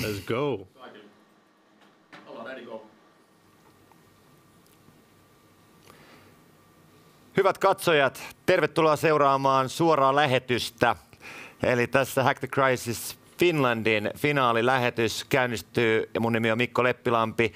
Let's go. Hyvät katsojat, tervetuloa seuraamaan suoraa lähetystä. Eli tässä Hack the Crisis Finlandin finaalilähetys käynnistyy ja mun nimi on Mikko Leppilampi.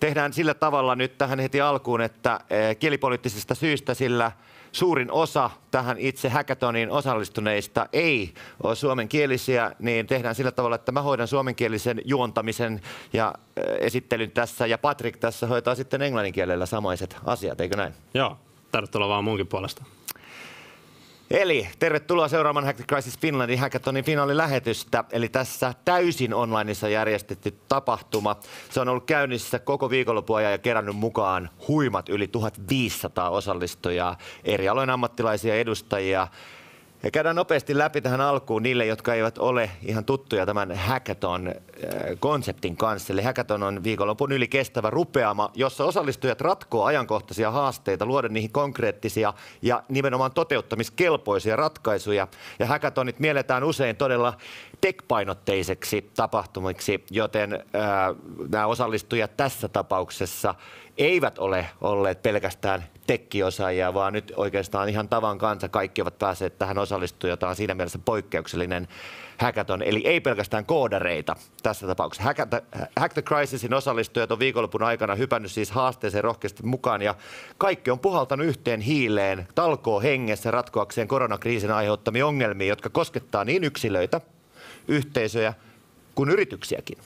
Tehdään sillä tavalla nyt tähän heti alkuun, että eh, kielipoliittisista syistä sillä suurin osa tähän itse hackatoniin osallistuneista ei ole suomenkielisiä, niin tehdään sillä tavalla, että mä hoidan suomenkielisen juontamisen ja eh, esittelyn tässä ja Patrick tässä hoitaa sitten englanninkielellä samaiset asiat, eikö näin? Joo, tervetuloa vaan munkin puolesta. Eli tervetuloa seuraamaan Hack Crisis Finlandin hackathonin finaalilähetystä. Eli tässä täysin onlineissa järjestetty tapahtuma. Se on ollut käynnissä koko viikonlopun ja kerännyt mukaan huimat yli 1500 osallistujaa, eri alojen ammattilaisia edustajia, ja käydään nopeasti läpi tähän alkuun niille, jotka eivät ole ihan tuttuja tämän hackathon-konseptin kanssa. Eli hackathon on viikonlopun yli kestävä rupeama, jossa osallistujat ratkoo ajankohtaisia haasteita, luoda niihin konkreettisia ja nimenomaan toteuttamiskelpoisia ratkaisuja. Ja hackathonit mielletään usein todella tech-painotteiseksi tapahtumiksi, joten ää, nämä osallistujat tässä tapauksessa eivät ole olleet pelkästään tekkiosaajia, vaan nyt oikeastaan ihan tavan kanssa kaikki ovat päässeet tähän osallistumaan, jota on siinä mielessä poikkeuksellinen hackathon, eli ei pelkästään koodareita tässä tapauksessa. Hack the, Hack the Crisisin osallistujat on viikonlopun aikana hypännyt siis haasteeseen rohkeasti mukaan ja kaikki on puhaltanut yhteen hiileen talkoo hengessä ratkoakseen koronakriisin aiheuttamia ongelmia, jotka koskettaa niin yksilöitä, yhteisöjä kuin yrityksiäkin.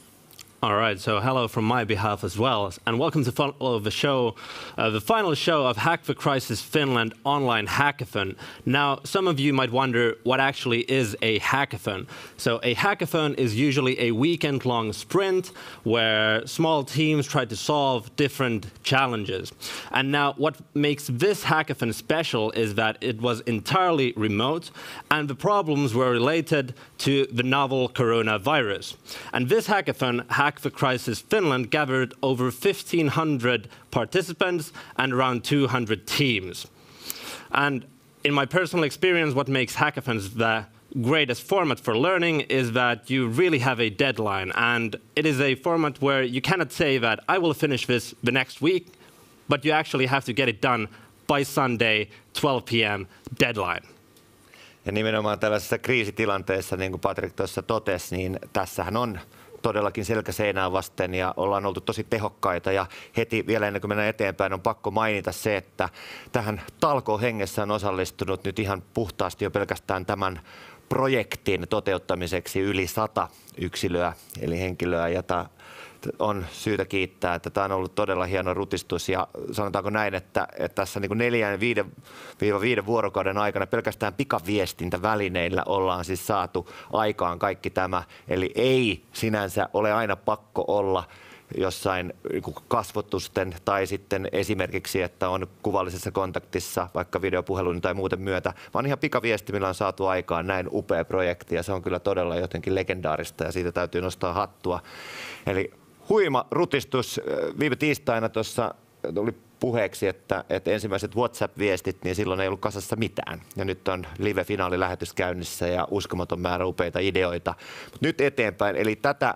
All right, so hello from my behalf as well, and welcome to follow the show, uh, the final show of Hack the Crisis Finland online hackathon. Now, some of you might wonder what actually is a hackathon. So, a hackathon is usually a weekend long sprint where small teams try to solve different challenges. And now, what makes this hackathon special is that it was entirely remote, and the problems were related to the novel coronavirus. And this hackathon, Hack the Crisis Finland, gathered over 1,500 participants and around 200 teams. And in my personal experience, what makes hackathons the greatest format for learning is that you really have a deadline. And it is a format where you cannot say that I will finish this the next week, but you actually have to get it done by Sunday, 12 p.m. deadline. Ja nimenomaan tällaisessa kriisitilanteessa, niin kuin Patrick tuossa totesi, niin tässähän on todellakin selkäseinää vasten ja ollaan oltu tosi tehokkaita. Ja heti vielä ennen kuin mennään eteenpäin on pakko mainita se, että tähän talkohengessä on osallistunut nyt ihan puhtaasti jo pelkästään tämän projektin toteuttamiseksi yli sata yksilöä, eli henkilöä, jota on syytä kiittää, että tämä on ollut todella hieno rutistus ja sanotaanko näin, että, että tässä niin neljän, viiden, viiva viiden vuorokauden aikana pelkästään pikaviestintävälineillä ollaan siis saatu aikaan kaikki tämä. Eli ei sinänsä ole aina pakko olla jossain niin kasvotusten tai sitten esimerkiksi, että on kuvallisessa kontaktissa vaikka videopuhelun tai muuten myötä, vaan ihan pikaviestimillä on saatu aikaan näin upea projekti ja se on kyllä todella jotenkin legendaarista ja siitä täytyy nostaa hattua. Eli huima rutistus viime tiistaina tuossa tuli puheeksi, että, että ensimmäiset WhatsApp-viestit, niin silloin ei ollut kasassa mitään. Ja nyt on live-finaalilähetys käynnissä ja uskomaton määrä upeita ideoita. Mut nyt eteenpäin, eli tätä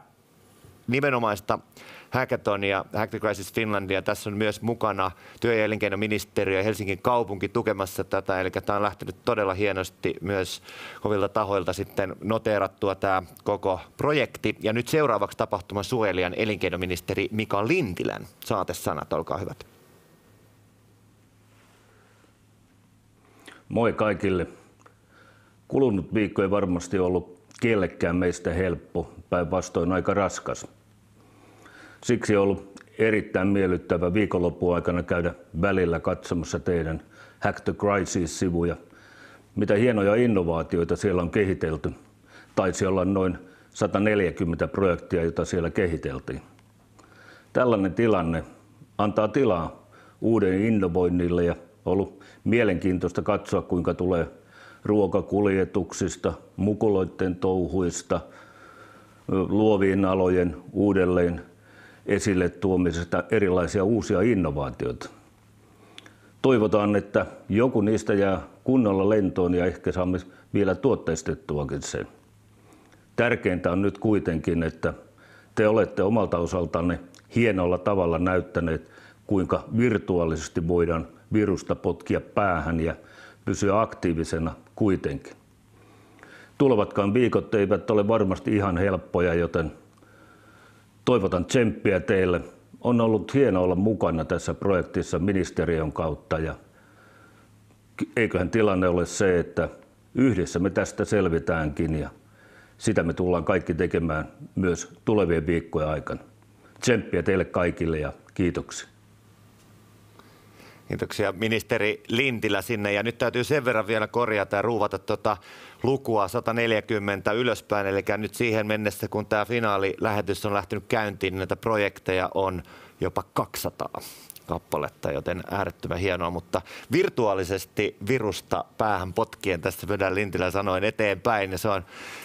nimenomaista hackathonia, Hack the Crisis Finlandia. Tässä on myös mukana työ- ja elinkeinoministeriö ja Helsingin kaupunki tukemassa tätä. Eli tämä on lähtenyt todella hienosti myös kovilta tahoilta sitten noteerattua tämä koko projekti. Ja nyt seuraavaksi tapahtuma suojelijan elinkeinoministeri Mika Lintilän saatesanat. Olkaa hyvät. Moi kaikille. Kulunut viikko ei varmasti ollut kellekään meistä helppo, päinvastoin aika raskas. Siksi on ollut erittäin miellyttävä viikonloppuun aikana käydä välillä katsomassa teidän Hack the Crisis-sivuja. Mitä hienoja innovaatioita siellä on kehitelty. Taisi olla noin 140 projektia, joita siellä kehiteltiin. Tällainen tilanne antaa tilaa uuden innovoinnille ja ollut mielenkiintoista katsoa, kuinka tulee ruokakuljetuksista, mukuloiden touhuista, luovien alojen uudelleen esille tuomisesta erilaisia uusia innovaatioita. Toivotaan, että joku niistä jää kunnolla lentoon ja ehkä saamme vielä tuotteistettuakin sen. Tärkeintä on nyt kuitenkin, että te olette omalta osaltanne hienolla tavalla näyttäneet, kuinka virtuaalisesti voidaan virusta potkia päähän ja pysyä aktiivisena kuitenkin. Tulevatkaan viikot eivät ole varmasti ihan helppoja, joten toivotan tsemppiä teille. On ollut hieno olla mukana tässä projektissa ministeriön kautta ja eiköhän tilanne ole se, että yhdessä me tästä selvitäänkin ja sitä me tullaan kaikki tekemään myös tulevien viikkojen aikana. Tsemppiä teille kaikille ja kiitoksia. Kiitoksia ministeri Lintilä sinne. Ja nyt täytyy sen verran vielä korjata ja ruuvata tuota lukua 140 ylöspäin. Eli nyt siihen mennessä, kun tämä finaalilähetys on lähtenyt käyntiin, niin näitä projekteja on jopa 200 kappaletta, joten äärettömän hienoa, mutta virtuaalisesti virusta päähän potkien tässä Vedän Lintilä sanoin eteenpäin ja se on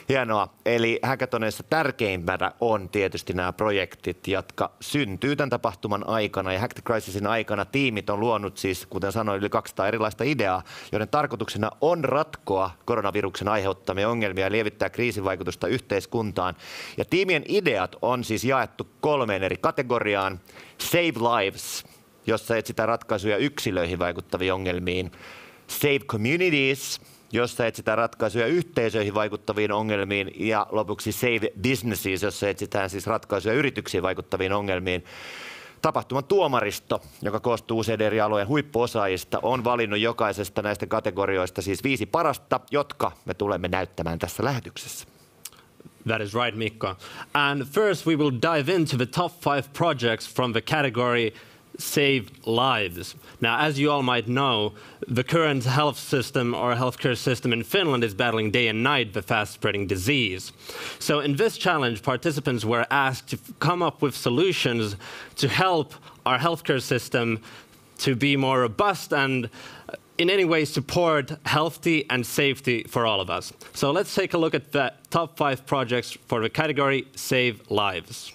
hienoa. Eli Hackathonissa tärkeimpänä on tietysti nämä projektit, jotka syntyy tämän tapahtuman aikana ja Hack Crisisin aikana tiimit on luonut siis, kuten sanoin, yli 200 erilaista ideaa, joiden tarkoituksena on ratkoa koronaviruksen aiheuttamia ongelmia ja lievittää kriisivaikutusta yhteiskuntaan. Ja tiimien ideat on siis jaettu kolmeen eri kategoriaan. Save Lives, jossa etsitään ratkaisuja yksilöihin vaikuttaviin ongelmiin. Save Communities, jossa etsitään ratkaisuja yhteisöihin vaikuttaviin ongelmiin. Ja lopuksi Save Businesses, jossa etsitään siis ratkaisuja yrityksiin vaikuttaviin ongelmiin. Tapahtuman tuomaristo, joka koostuu useiden eri alueen huippuosaajista, on valinnut jokaisesta näistä kategorioista siis viisi parasta, jotka me tulemme näyttämään tässä lähetyksessä. That is right, Mikko. And first we will dive into the top five projects from the category save lives. Now, as you all might know, the current health system or healthcare system in Finland is battling day and night the fast spreading disease. So, in this challenge, participants were asked to come up with solutions to help our healthcare system to be more robust and uh, in any way support healthy and safety for all of us. So let's take a look at the top five projects for the category Save Lives.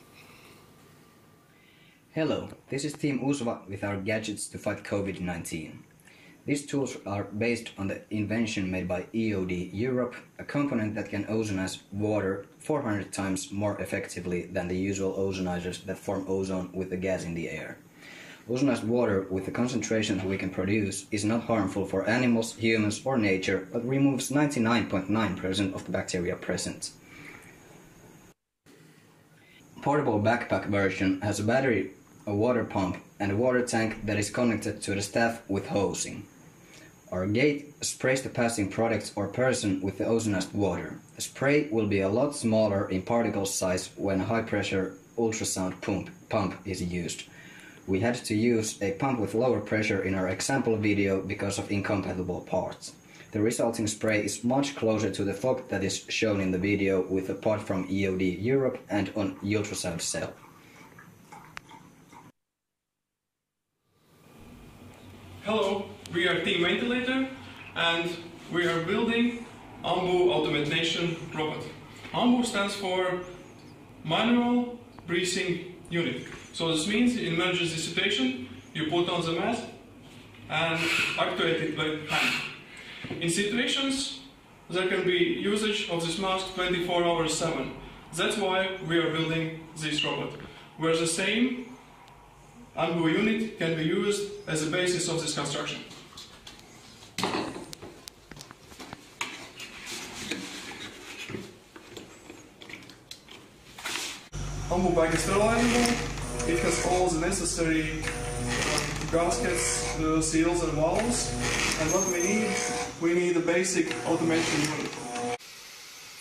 Hello, this is Team USVA with our gadgets to fight COVID-19. These tools are based on the invention made by EOD Europe, a component that can ozonize water 400 times more effectively than the usual ozonizers that form ozone with the gas in the air. Ozonized water with the concentrations we can produce is not harmful for animals, humans or nature, but removes 99.9% of the bacteria present. Portable backpack version has a battery a water pump, and a water tank that is connected to the staff with hosing. Our gate sprays the passing products or person with the ozonized water. The spray will be a lot smaller in particle size when a high pressure ultrasound pump, pump is used. We had to use a pump with lower pressure in our example video because of incompatible parts. The resulting spray is much closer to the fog that is shown in the video with a part from EOD Europe and on ultrasound cell. Hello, we are Team Ventilator and we are building AMBU Automation Robot. AMBU stands for Manual Breathing Unit. So this means in emergency situation, you put on the mask and actuate it by hand. In situations, there can be usage of this mask 24 hours 7. That's why we are building this robot. We're the same AMBU unit can be used as a basis of this construction. AMBU bag is sterilizable. It has all the necessary gaskets, uh, seals and valves. And what we need, we need a basic automation unit.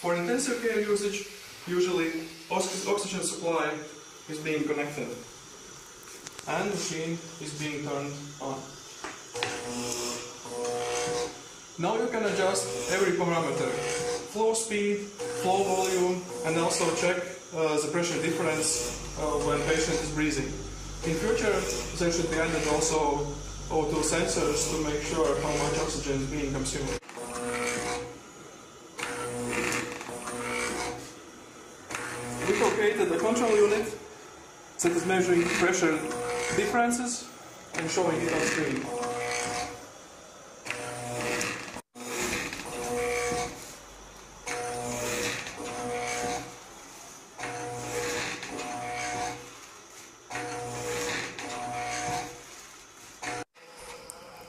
For intensive care usage, usually oxygen supply is being connected and machine is being turned on. Now you can adjust every parameter, flow speed, flow volume, and also check uh, the pressure difference uh, when patient is breathing. In future, there should be added also O2 sensors to make sure how much oxygen is being consumed. We located the control unit that is measuring pressure differences and showing it on screen.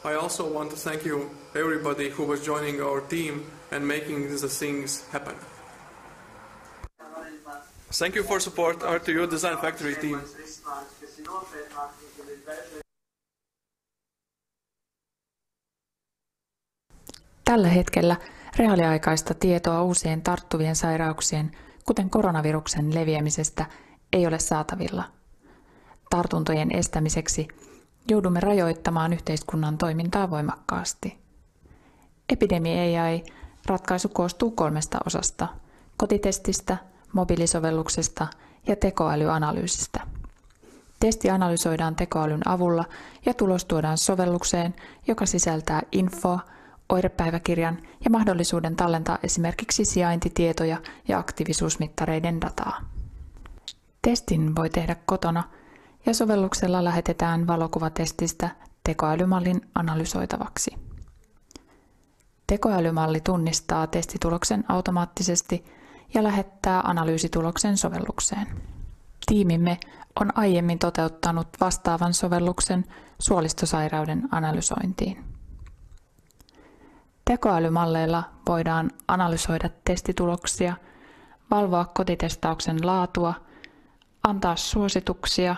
I also want to thank you everybody who was joining our team and making these things happen. Thank you for support Aalto Design Factory team. Tällä hetkellä reaaliaikaista tietoa uusien tarttuvien sairauksien, kuten koronaviruksen leviämisestä, ei ole saatavilla. Tartuntojen estämiseksi joudumme rajoittamaan yhteiskunnan toimintaa voimakkaasti. Epidemi AI ratkaisu koostuu kolmesta osasta, kotitestistä, mobiilisovelluksesta ja tekoälyanalyysistä. Testi analysoidaan tekoälyn avulla ja tulos tuodaan sovellukseen, joka sisältää infoa, oirepäiväkirjan ja mahdollisuuden tallentaa esimerkiksi sijaintitietoja ja aktiivisuusmittareiden dataa. Testin voi tehdä kotona ja sovelluksella lähetetään valokuvatestistä tekoälymallin analysoitavaksi. Tekoälymalli tunnistaa testituloksen automaattisesti ja lähettää analyysituloksen sovellukseen. Tiimimme on aiemmin toteuttanut vastaavan sovelluksen suolistosairauden analysointiin. Tekoälymalleilla voidaan analysoida testituloksia, valvoa kotitestauksen laatua, antaa suosituksia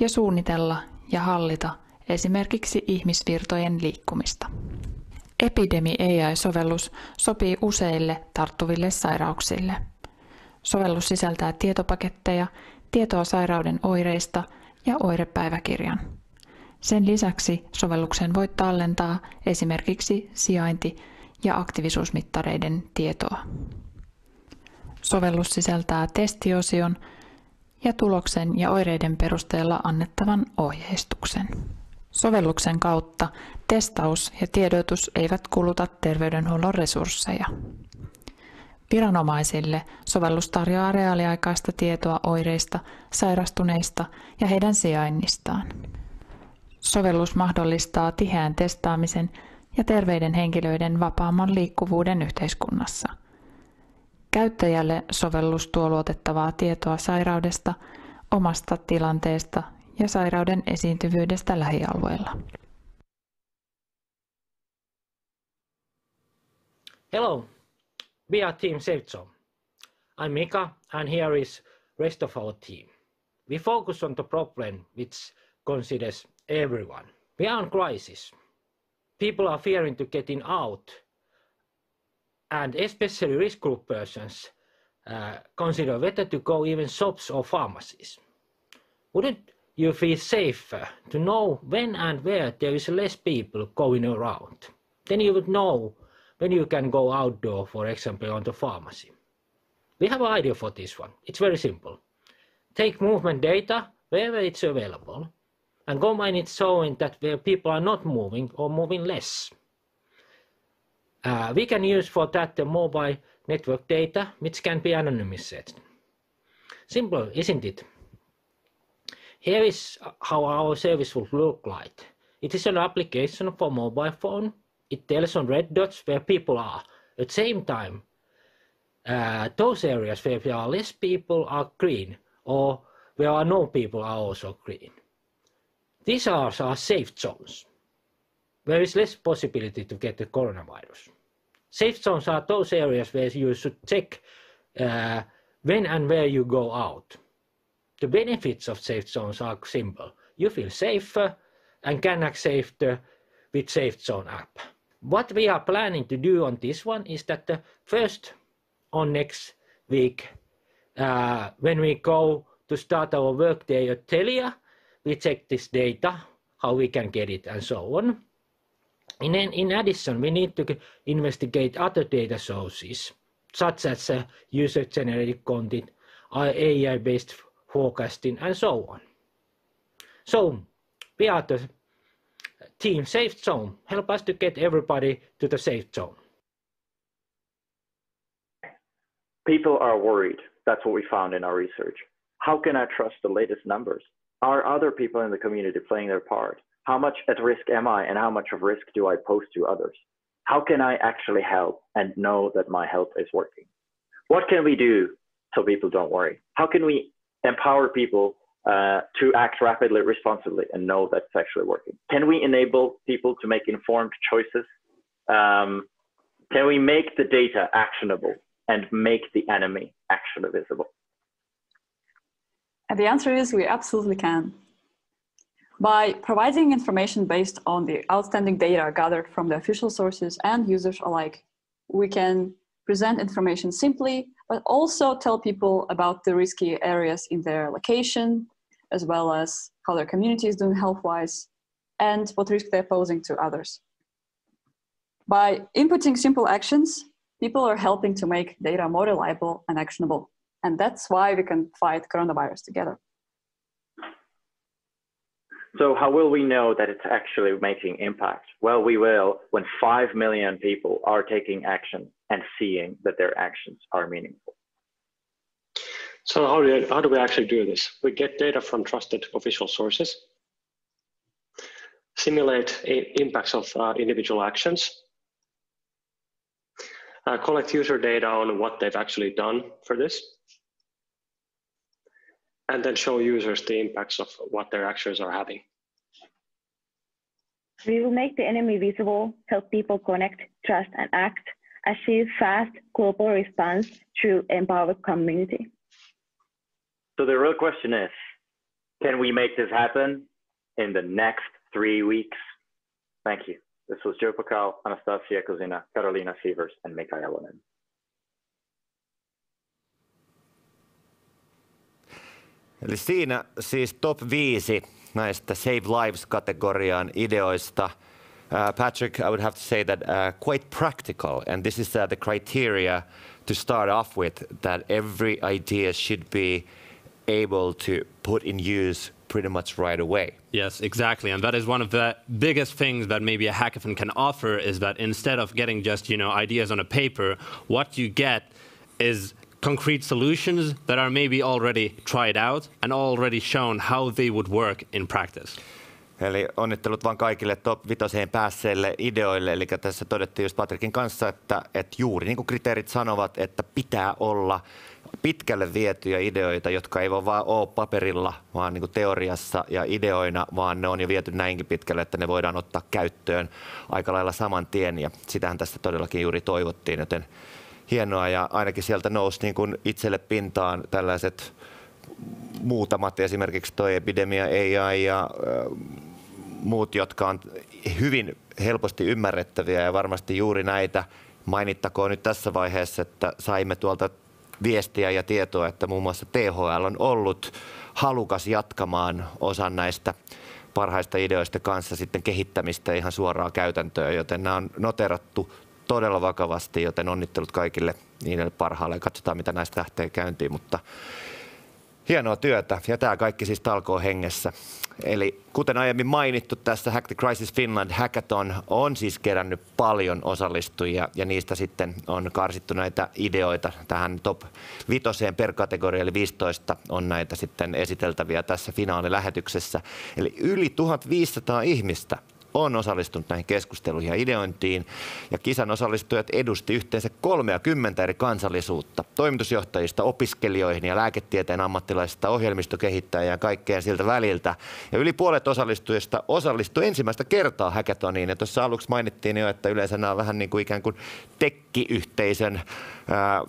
ja suunnitella ja hallita esimerkiksi ihmisvirtojen liikkumista. Epidemi AI-sovellus sopii useille tarttuville sairauksille. Sovellus sisältää tietopaketteja, tietoa sairauden oireista ja oirepäiväkirjan. Sen lisäksi sovelluksen voi tallentaa esimerkiksi sijainti- ja aktiivisuusmittareiden tietoa. Sovellus sisältää testiosion ja tuloksen ja oireiden perusteella annettavan ohjeistuksen. Sovelluksen kautta testaus ja tiedotus eivät kuluta terveydenhuollon resursseja. Viranomaisille sovellus tarjoaa reaaliaikaista tietoa oireista, sairastuneista ja heidän sijainnistaan. Sovellus mahdollistaa tiheän testaamisen ja terveiden henkilöiden vapaamman liikkuvuuden yhteiskunnassa. Käyttäjälle sovellus tuo luotettavaa tietoa sairaudesta, omasta tilanteesta ja sairauden esiintyvyydestä lähialueella. Hello, we are Team SafeZone. I'm Mika, and here is rest of our team. We focus on the problem which considers everyone. We are in crisis. People are fearing to getting out, and especially risk group persons uh, consider whether to go even shops or pharmacies. Wouldn't you feel safer to know when and where there is less people going around? Then you would know when you can go outdoor, for example, on the pharmacy. We have an idea for this one. It's very simple. Take movement data wherever it's available and combine it showing that where people are not moving or moving less. Uh, we can use for that the mobile network data, which can be anonymized. Simple, isn't it? Here is how our service would look like. It is an application for mobile phone it tells on red dots where people are. At the same time, uh, those areas where there are less people are green, or where are no people are also green. These are our safe zones. There is less possibility to get the coronavirus. Safe zones are those areas where you should check uh, when and where you go out. The benefits of safe zones are simple. You feel safer and can access the with Safe Zone app what we are planning to do on this one is that the first on next week, uh, when we go to start our workday at Telia, we check this data, how we can get it, and so on. And then in addition, we need to investigate other data sources, such as uh, user-generated content, AI-based forecasting, and so on. So we are the team safe zone. Help us to get everybody to the safe zone. People are worried. That's what we found in our research. How can I trust the latest numbers? Are other people in the community playing their part? How much at risk am I and how much of risk do I pose to others? How can I actually help and know that my help is working? What can we do so people don't worry? How can we empower people uh, to act rapidly, responsibly, and know that it's actually working? Can we enable people to make informed choices? Um, can we make the data actionable and make the enemy actually visible? And the answer is we absolutely can. By providing information based on the outstanding data gathered from the official sources and users alike, we can present information simply, but also tell people about the risky areas in their location, as well as how their community is doing health-wise, and what risk they're posing to others. By inputting simple actions, people are helping to make data more reliable and actionable. And that's why we can fight coronavirus together. So how will we know that it's actually making impact? Well, we will when 5 million people are taking action and seeing that their actions are meaningful. So how do, we, how do we actually do this? We get data from trusted official sources, simulate impacts of uh, individual actions, uh, collect user data on what they've actually done for this, and then show users the impacts of what their actions are having. We will make the enemy visible, help people connect, trust, and act, achieve fast global response through empowered community. So the real question is, can we make this happen in the next three weeks? Thank you. This was Joe Pakal, Anastasia Kozina, Carolina Sievers, and Mika Jalonen. Eli siinä siis top 5 näistä Save Lives-kategoriaan ideoista. Uh, Patrick, I would have to say that uh, quite practical, and this is uh, the criteria to start off with, that every idea should be able to put in use pretty much right away. Yes, exactly. And that is one of the biggest things that maybe a hackathon can offer is that instead of getting just, you know, ideas on a paper, what you get is concrete solutions that are maybe already tried out and already shown how they would work in practice. Eli onnittelut vaan kaikille top vitoseen päässeille ideoille. Eli tässä todettiin just Patrikin kanssa, että, että juuri niin kuin kriteerit sanovat, että pitää olla pitkälle vietyjä ideoita, jotka ei vaan ole paperilla, vaan niin teoriassa ja ideoina, vaan ne on jo viety näinkin pitkälle, että ne voidaan ottaa käyttöön aika lailla saman tien. Ja sitähän tässä todellakin juuri toivottiin, joten hienoa ja ainakin sieltä nousi niin kuin itselle pintaan tällaiset muutamat, esimerkiksi tuo epidemia AI ja muut, jotka on hyvin helposti ymmärrettäviä ja varmasti juuri näitä mainittakoon nyt tässä vaiheessa, että saimme tuolta viestiä ja tietoa, että muun muassa THL on ollut halukas jatkamaan osan näistä parhaista ideoista kanssa sitten kehittämistä ihan suoraan käytäntöön, joten nämä on noterattu todella vakavasti, joten onnittelut kaikille niille parhaalle. Katsotaan, mitä näistä lähtee käyntiin, mutta hienoa työtä ja tämä kaikki siis talkoo hengessä. Eli kuten aiemmin mainittu, tässä Hack the Crisis Finland Hackathon on siis kerännyt paljon osallistujia ja niistä sitten on karsittu näitä ideoita tähän top vitoseen per kategoria, eli 15 on näitä sitten esiteltäviä tässä finaalilähetyksessä. Eli yli 1500 ihmistä on osallistunut näihin keskusteluihin ja ideointiin. Ja kisan osallistujat edusti yhteensä 30 eri kansallisuutta, toimitusjohtajista opiskelijoihin ja lääketieteen ammattilaisista, ohjelmistokehittäjiä ja kaikkeen siltä väliltä. Ja yli puolet osallistujista osallistui ensimmäistä kertaa hackathoniin. Ja tuossa aluksi mainittiin jo, että yleensä nämä on vähän niin kuin ikään kuin tekkiyhteisön ää,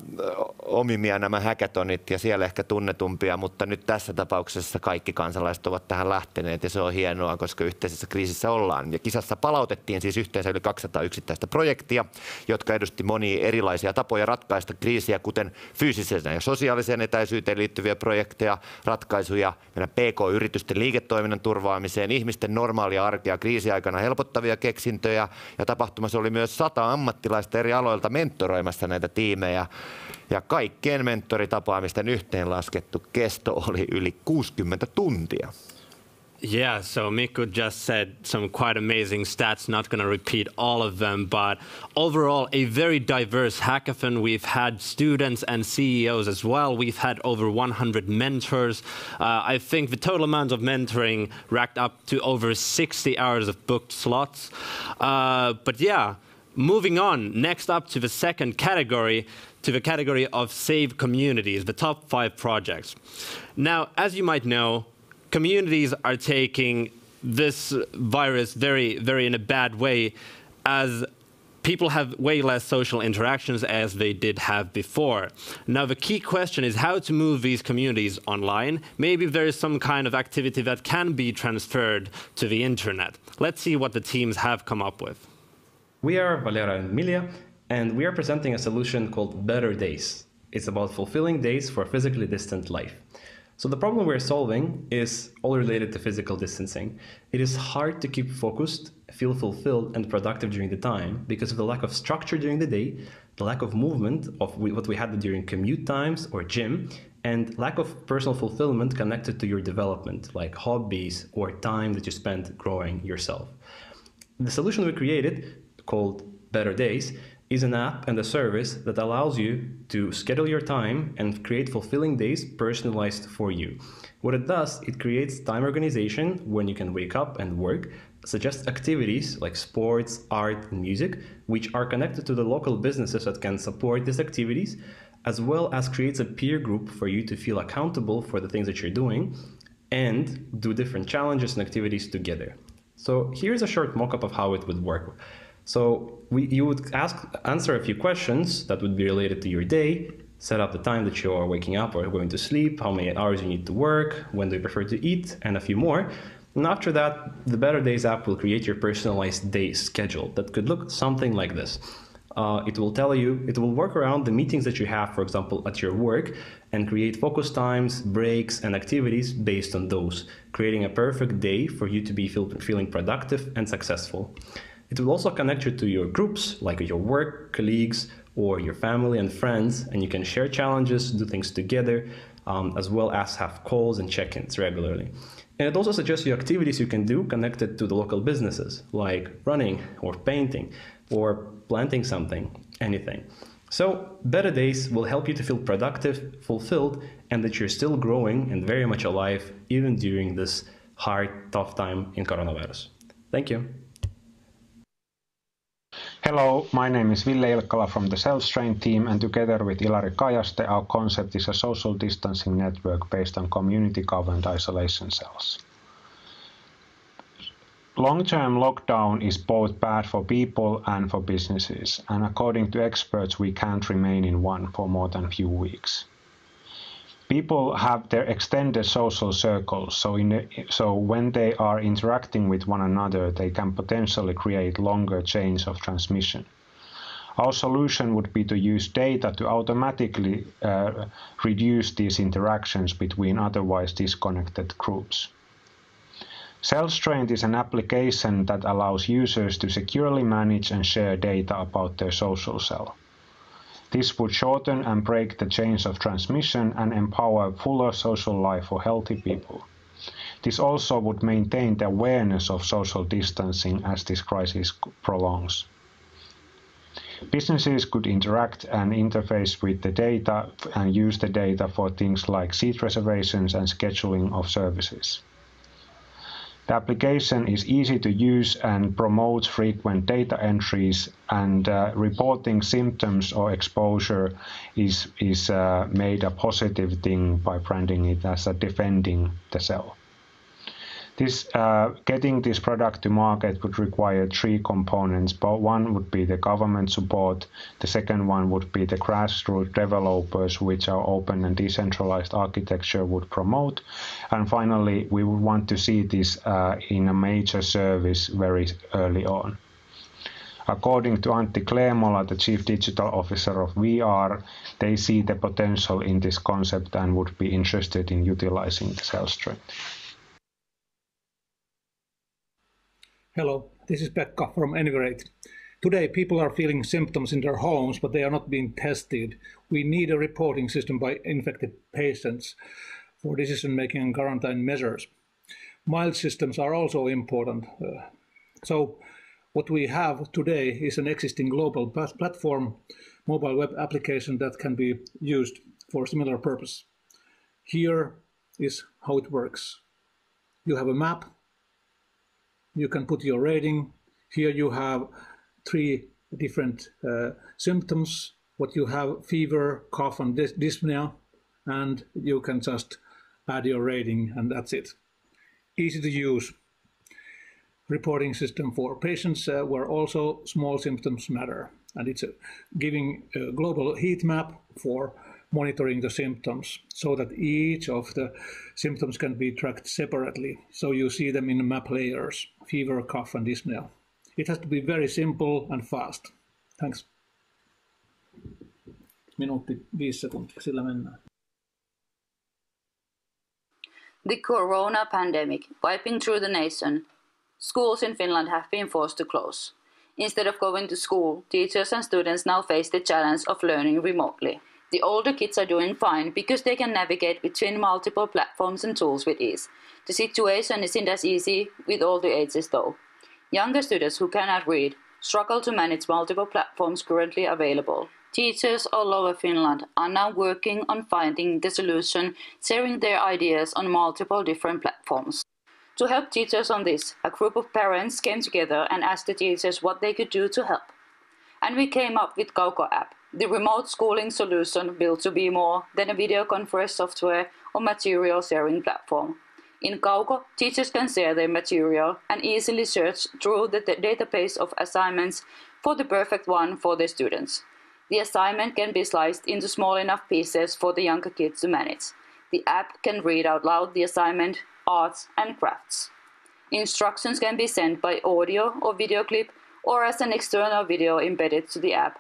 omimia nämä hackathonit ja siellä ehkä tunnetumpia, mutta nyt tässä tapauksessa kaikki kansalaiset ovat tähän lähteneet ja se on hienoa, koska yhteisessä kriisissä ollaan. Ja kisassa palautettiin siis yhteensä yli 200 yksittäistä projektia, jotka edusti monia erilaisia tapoja ratkaista kriisiä, kuten fyysiseen ja sosiaaliseen etäisyyteen liittyviä projekteja, ratkaisuja meidän PK-yritysten liiketoiminnan turvaamiseen, ihmisten normaalia arkea kriisiaikana helpottavia keksintöjä ja tapahtumassa oli myös sata ammattilaista eri aloilta mentoroimassa näitä tiimejä. Ja kaikkien mentoritapaamisten yhteenlaskettu kesto oli yli 60 tuntia. Yeah, so Mikko just said some quite amazing stats, not going to repeat all of them, but overall, a very diverse hackathon. We've had students and CEOs as well. We've had over 100 mentors. Uh, I think the total amount of mentoring racked up to over 60 hours of booked slots. Uh, but yeah, moving on, next up to the second category, to the category of save communities, the top five projects. Now, as you might know, communities are taking this virus very, very in a bad way as people have way less social interactions as they did have before. Now, the key question is how to move these communities online. Maybe there is some kind of activity that can be transferred to the internet. Let's see what the teams have come up with. We are Valera and Milia, and we are presenting a solution called Better Days. It's about fulfilling days for a physically distant life. So the problem we're solving is all related to physical distancing. It is hard to keep focused, feel fulfilled and productive during the time because of the lack of structure during the day, the lack of movement of what we had during commute times or gym, and lack of personal fulfillment connected to your development, like hobbies or time that you spend growing yourself. The solution we created, called Better Days, is an app and a service that allows you to schedule your time and create fulfilling days personalized for you. What it does, it creates time organization when you can wake up and work, suggests activities like sports, art, and music, which are connected to the local businesses that can support these activities, as well as creates a peer group for you to feel accountable for the things that you're doing and do different challenges and activities together. So here's a short mock-up of how it would work. So we, you would ask, answer a few questions that would be related to your day, set up the time that you are waking up or going to sleep, how many hours you need to work, when do you prefer to eat, and a few more. And after that, the Better Days app will create your personalized day schedule that could look something like this. Uh, it will tell you, it will work around the meetings that you have, for example, at your work, and create focus times, breaks, and activities based on those, creating a perfect day for you to be feel, feeling productive and successful. It will also connect you to your groups, like your work colleagues or your family and friends, and you can share challenges, do things together, um, as well as have calls and check-ins regularly. And it also suggests you activities you can do connected to the local businesses, like running or painting or planting something, anything. So Better Days will help you to feel productive, fulfilled, and that you're still growing and very much alive even during this hard, tough time in coronavirus. Thank you. Hello, my name is Ville Ilkkala from the Self-Strain team, and together with Ilari Kajaste, our concept is a social distancing network based on community-governed isolation cells. Long-term lockdown is both bad for people and for businesses, and according to experts, we can't remain in one for more than a few weeks people have their extended social circles so in so when they are interacting with one another they can potentially create longer chains of transmission our solution would be to use data to automatically uh, reduce these interactions between otherwise disconnected groups. Self-Strained is an application that allows users to securely manage and share data about their social cell. This would shorten and break the chains of transmission and empower fuller social life for healthy people. This also would maintain the awareness of social distancing as this crisis prolongs. Businesses could interact and interface with the data and use the data for things like seat reservations and scheduling of services. The application is easy to use and promotes frequent data entries and uh, reporting symptoms or exposure is, is uh, made a positive thing by branding it as a defending the cell. This uh, getting this product to market would require three components. But one would be the government support. The second one would be the grassroots developers, which our open and decentralized architecture would promote. And finally, we would want to see this uh, in a major service very early on. According to Antti Kleemola, the Chief Digital Officer of VR, they see the potential in this concept and would be interested in utilizing the Self-Strain. Hello, this is Pekka from Emigrate. Today, people are feeling symptoms in their homes, but they are not being tested. We need a reporting system by infected patients for decision making and quarantine measures. Mild systems are also important. Uh, so, what we have today is an existing global platform, mobile web application that can be used for similar purpose. Here is how it works. You have a map you can put your rating. Here you have three different uh, symptoms, what you have, fever, cough, and dyspnea, and you can just add your rating, and that's it. easy to use reporting system for patients uh, where also small symptoms matter. And it's uh, giving a global heat map for monitoring the symptoms so that each of the symptoms can be tracked separately. So you see them in map layers, fever, cough, and dyspnea. It has to be very simple and fast. Thanks. The corona pandemic wiping through the nation. Schools in Finland have been forced to close. Instead of going to school, teachers and students now face the challenge of learning remotely. The older kids are doing fine because they can navigate between multiple platforms and tools with ease. The situation isn't as easy with all the ages though. Younger students who cannot read struggle to manage multiple platforms currently available. Teachers all over Finland are now working on finding the solution, sharing their ideas on multiple different platforms. To help teachers on this, a group of parents came together and asked the teachers what they could do to help. And we came up with Kauko app, the remote schooling solution built to be more than a video conference software or material sharing platform. In Kauko, teachers can share their material and easily search through the database of assignments for the perfect one for their students. The assignment can be sliced into small enough pieces for the younger kids to manage. The app can read out loud the assignment, arts, and crafts. Instructions can be sent by audio or video clip or as an external video embedded to the app.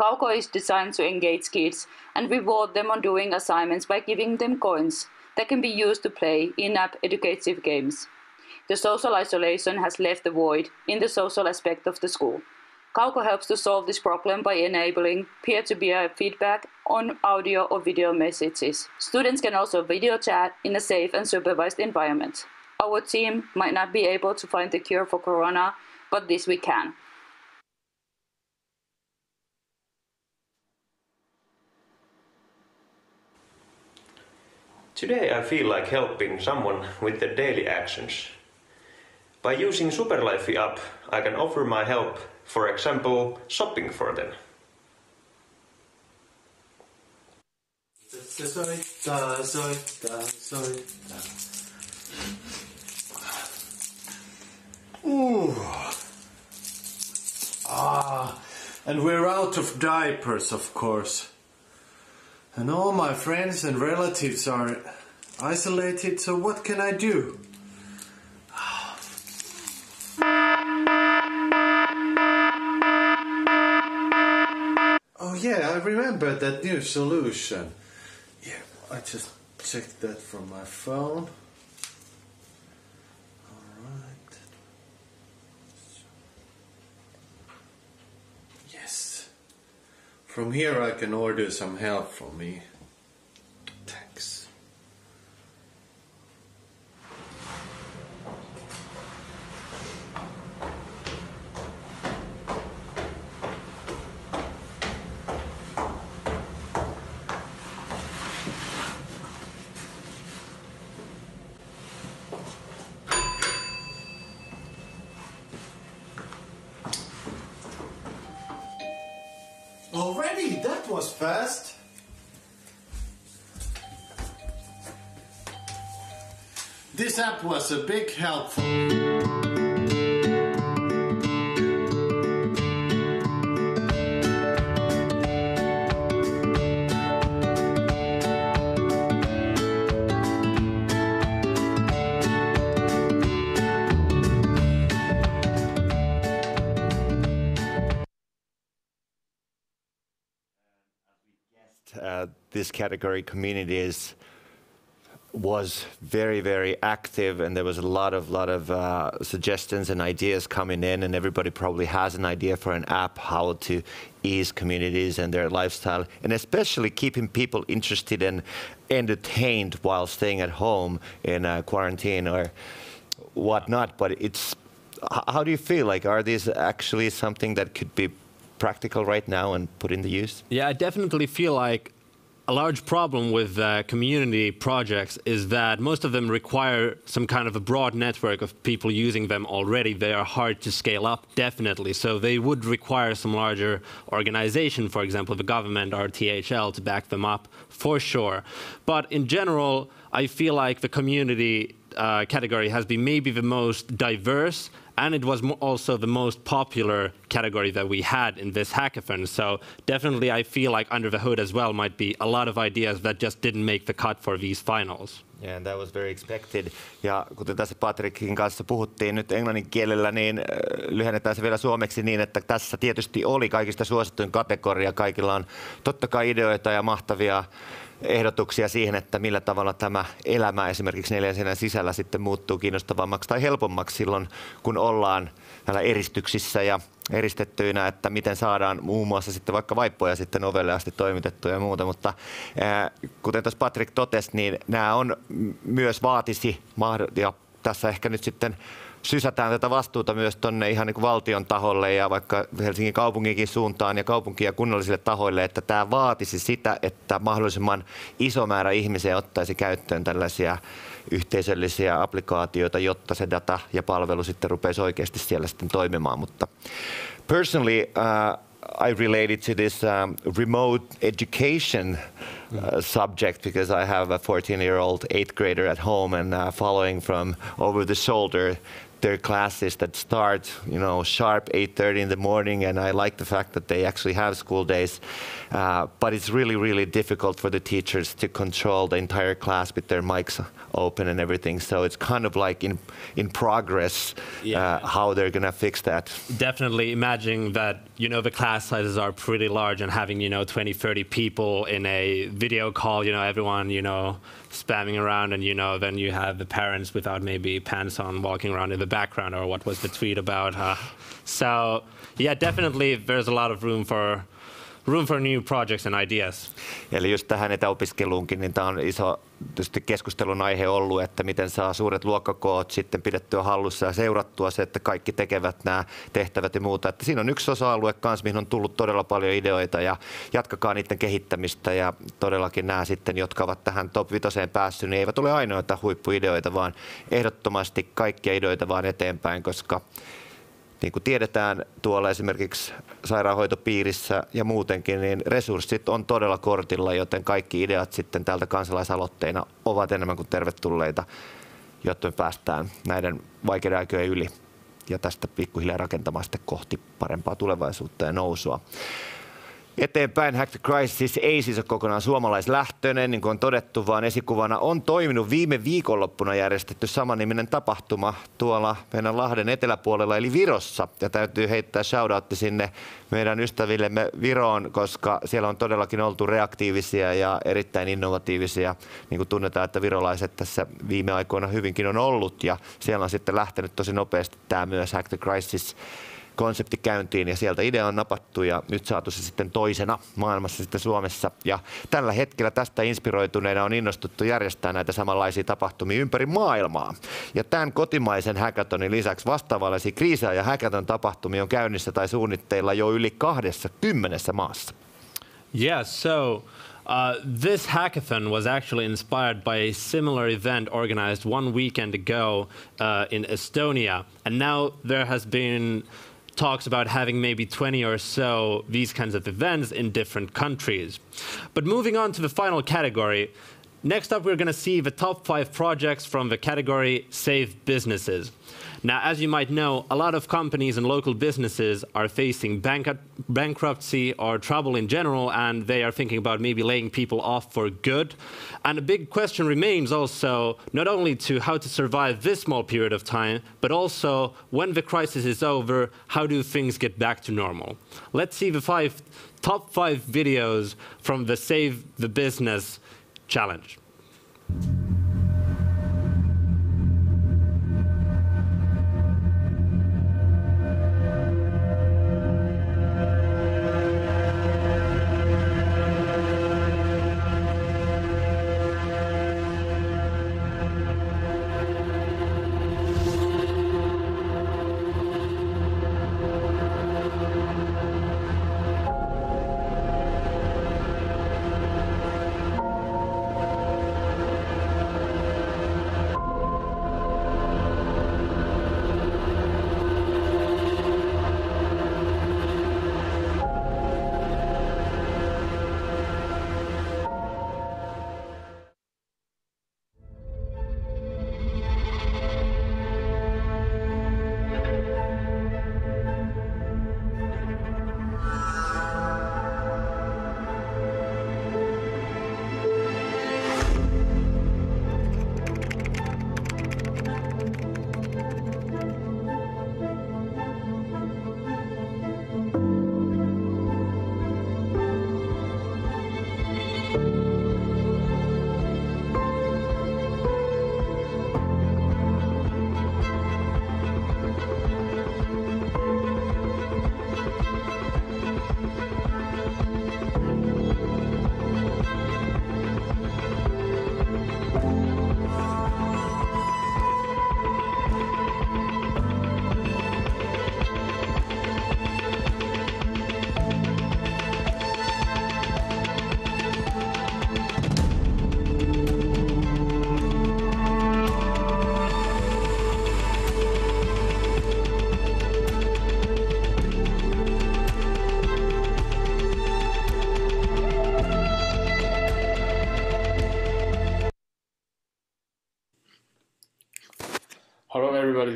Kauko is designed to engage kids and reward them on doing assignments by giving them coins that can be used to play in-app educative games. The social isolation has left a void in the social aspect of the school. Kauko helps to solve this problem by enabling peer-to-peer feedback on audio or video messages. Students can also video chat in a safe and supervised environment. Our team might not be able to find the cure for corona, but this we can. Today I feel like helping someone with their daily actions. By using Superlife app, I can offer my help for example, shopping for them. Ooh. Ah, and we're out of diapers, of course. And all my friends and relatives are isolated, so what can I do? Oh yeah, I remember that new solution. Yeah, I just checked that from my phone. Alright. Yes. From here I can order some help for me. A big help. Uh, this category community is was very, very active, and there was a lot of lot of uh, suggestions and ideas coming in, and everybody probably has an idea for an app how to ease communities and their lifestyle, and especially keeping people interested and entertained while staying at home in uh, quarantine or whatnot. But it's how do you feel? Like, are these actually something that could be practical right now and put into use? Yeah, I definitely feel like a large problem with uh, community projects is that most of them require some kind of a broad network of people using them already. They are hard to scale up, definitely. So they would require some larger organization, for example, the government or THL to back them up, for sure. But in general, I feel like the community uh, category has been maybe the most diverse and it was also the most popular category that we had in this hackathon. So definitely I feel like under the hood as well might be a lot of ideas that just didn't make the cut for these finals. Yeah, that was very expected. Ja kuten tässä Patrickin kanssa puhuttiin nyt englannin kielellä, niin äh, lyhennetään se vielä suomeksi niin, että tässä tietysti oli kaikista suosituin kategoria. Kaikilla on totta kai ideoita ja mahtavia ehdotuksia siihen, että millä tavalla tämä elämä esimerkiksi neljän sisällä sitten muuttuu kiinnostavammaksi tai helpommaksi silloin, kun ollaan näillä eristyksissä ja eristettyinä, että miten saadaan muun muassa sitten vaikka vaippoja sitten ovelle asti toimitettuja ja muuta, mutta ää, kuten tuossa Patrick totesi, niin nämä on myös vaatisi ja tässä ehkä nyt sitten sysätään tätä vastuuta myös tuonne ihan niin valtion taholle ja vaikka Helsingin kaupunginkin suuntaan ja kaupunki- ja kunnallisille tahoille, että tämä vaatisi sitä, että mahdollisimman iso määrä ihmisiä ottaisi käyttöön tällaisia yhteisöllisiä applikaatioita, jotta se data ja palvelu sitten rupeisi oikeasti siellä sitten toimimaan. Mutta personally, uh, I related to this um, remote education uh, subject because I have a 14 year old eighth grader at home and uh, following from over the shoulder their classes that start, you know, sharp 8:30 in the morning, and I like the fact that they actually have school days. Uh, but it's really, really difficult for the teachers to control the entire class with their mics open and everything. So it's kind of like in in progress yeah. uh, how they're gonna fix that. Definitely imagining that you know the class sizes are pretty large and having you know 20, 30 people in a video call, you know, everyone you know spamming around and you know then you have the parents without maybe pants on walking around in the background or what was the tweet about uh, so yeah definitely there's a lot of room for room for new projects and ideas. Eli just tähän etäopiskeluunkin, niin tämä on iso tietysti keskustelun aihe ollut, että miten saa suuret luokkakoot sitten pidettyä hallussa ja seurattua se, että kaikki tekevät nämä tehtävät ja muuta. Että siinä on yksi osa-alue kanssa, mihin on tullut todella paljon ideoita ja jatkakaa niiden kehittämistä ja todellakin nämä sitten, jotka ovat tähän top 5 päässyt, niin eivät ole ainoita huippuideoita, vaan ehdottomasti kaikkia ideoita vaan eteenpäin, koska niin kuin tiedetään tuolla esimerkiksi sairaanhoitopiirissä ja muutenkin, niin resurssit on todella kortilla, joten kaikki ideat sitten tältä kansalaisaloitteina ovat enemmän kuin tervetulleita, jotta me päästään näiden vaikeiden aikojen yli ja tästä pikkuhiljaa rakentamaan sitten kohti parempaa tulevaisuutta ja nousua eteenpäin. Hack the Crisis ei siis ole kokonaan suomalaislähtöinen, niin kuin on todettu, vaan esikuvana on toiminut viime viikonloppuna järjestetty samaniminen tapahtuma tuolla meidän Lahden eteläpuolella, eli Virossa. Ja täytyy heittää shoutoutti sinne meidän ystävillemme Viroon, koska siellä on todellakin oltu reaktiivisia ja erittäin innovatiivisia. Niin kuin tunnetaan, että virolaiset tässä viime aikoina hyvinkin on ollut, ja siellä on sitten lähtenyt tosi nopeasti tämä myös Hack the Crisis konsepti käyntiin ja sieltä idea on napattu ja nyt saatu se sitten toisena maailmassa sitten Suomessa. Ja tällä hetkellä tästä inspiroituneena on innostuttu järjestää näitä samanlaisia tapahtumia ympäri maailmaa. Ja tämän kotimaisen hackathonin lisäksi vastaavallisia kriisejä ja hackathon tapahtumia on käynnissä tai suunnitteilla jo yli 20 maassa. Yeah, so Uh, this hackathon was actually inspired by a similar event organized one weekend ago uh, in Estonia, and now there has been talks about having maybe 20 or so these kinds of events in different countries. But moving on to the final category, next up we're going to see the top five projects from the category Save Businesses. Now, as you might know, a lot of companies and local businesses are facing bank bankruptcy or trouble in general, and they are thinking about maybe laying people off for good. And a big question remains also not only to how to survive this small period of time, but also when the crisis is over, how do things get back to normal? Let's see the five top five videos from the Save the Business challenge.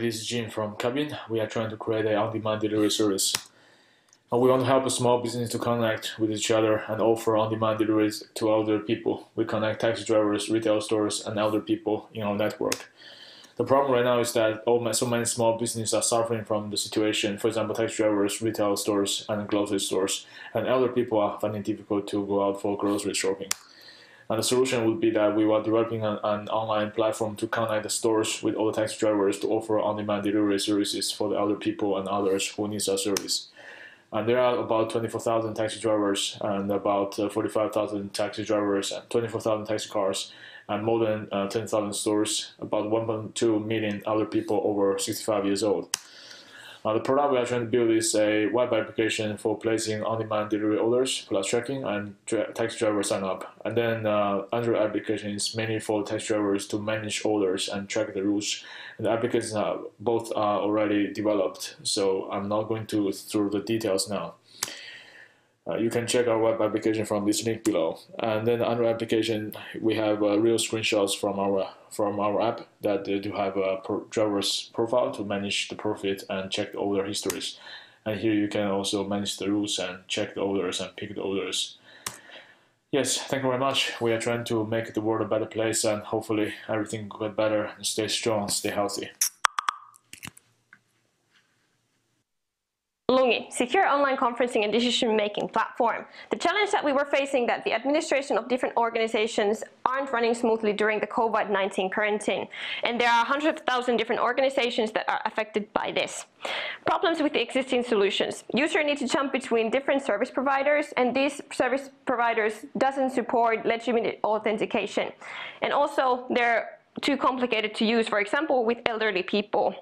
This is Jim from Cabin. We are trying to create an on-demand delivery service. And we want to help a small business to connect with each other and offer on-demand deliveries to elder people. We connect taxi drivers, retail stores, and elder people in our network. The problem right now is that all my, so many small businesses are suffering from the situation. For example, taxi drivers, retail stores, and grocery stores, and elder people are finding it difficult to go out for grocery shopping. And the solution would be that we were developing an, an, online platform to connect the stores with all the taxi drivers to offer on-demand delivery services for the elder people and others who need our service. And there are about 24,000 taxi drivers and about uh, 45,000 taxi drivers and 24,000 taxi cars and more than uh, 10,000 stores, about 1.2 million other people over 65 years old. Uh, the product we are trying to build is a web application for placing on-demand delivery orders plus tracking and tra- taxi driver sign up. And then uh, Android application is mainly for taxi drivers to manage orders and track the routes. And the applications are both are already developed, so I'm not going to through the details now. Uh, you can check our web application from this link below. And then under application, we have uh, real screenshots from our from our app that do have a pro- driver's profile to manage the profit and check the order histories. And here you can also manage the routes and check the orders and pick the orders. Yes, thank you very much. We are trying to make the world a better place and hopefully everything will get better stay strong, stay healthy. Secure online conferencing and decision-making platform. The challenge that we were facing that the administration of different organizations aren't running smoothly during the COVID-19 quarantine. And there are 100,000 different organizations that are affected by this. Problems with the existing solutions. User need to jump between different service providers and these service providers doesn't support legitimate authentication. And also they're too complicated to use, for example, with elderly people.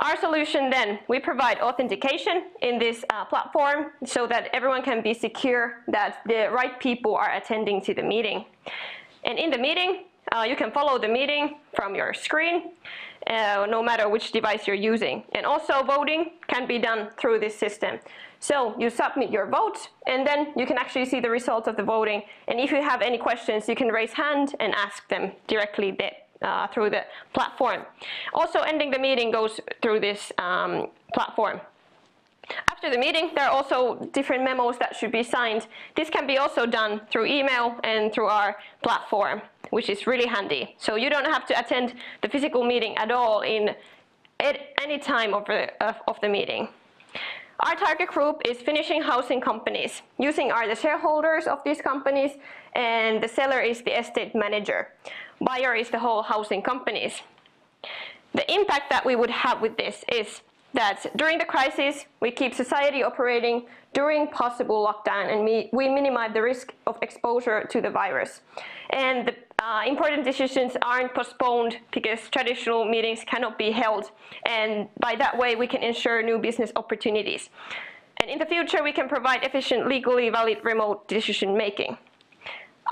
Our solution then, we provide authentication in this uh, platform so that everyone can be secure that the right people are attending to the meeting. And in the meeting, uh, you can follow the meeting from your screen, uh, no matter which device you're using. And also voting can be done through this system. So you submit your vote, and then you can actually see the results of the voting. And if you have any questions, you can raise hand and ask them directly there uh, through the platform. Also ending the meeting goes through this um, platform. After the meeting, there are also different memos that should be signed. This can be also done through email and through our platform, which is really handy. So you don't have to attend the physical meeting at all in at any time of the, of, of the meeting. Our target group is finishing housing companies. Using are the shareholders of these companies and the seller is the estate manager. Buyer is the whole housing companies. The impact that we would have with this is that during the crisis, we keep society operating during possible lockdown and we, we minimize the risk of exposure to the virus. And the uh, important decisions aren't postponed because traditional meetings cannot be held. And by that way, we can ensure new business opportunities. And in the future, we can provide efficient, legally valid remote decision making.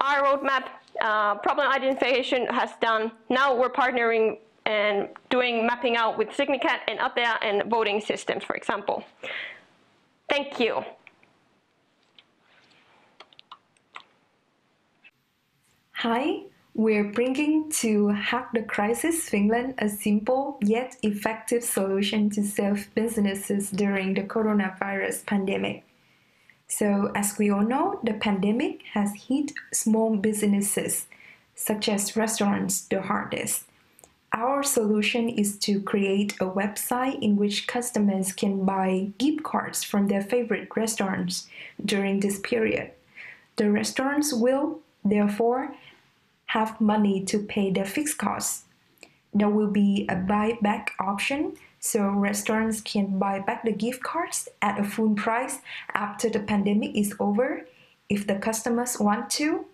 Our roadmap uh, problem identification has done. Now we're partnering and doing mapping out with Signicat and Atea and voting systems, for example. Thank you. Hi, we're bringing to Hack the Crisis Finland a simple yet effective solution to save businesses during the coronavirus pandemic. So, as we all know, the pandemic has hit small businesses, such as restaurants, the hardest. Our solution is to create a website in which customers can buy gift cards from their favorite restaurants during this period. The restaurants will, therefore, have money to pay their fixed costs. There will be a buyback option so restaurants can buy back the gift cards at a full price after the pandemic is over if the customers want to.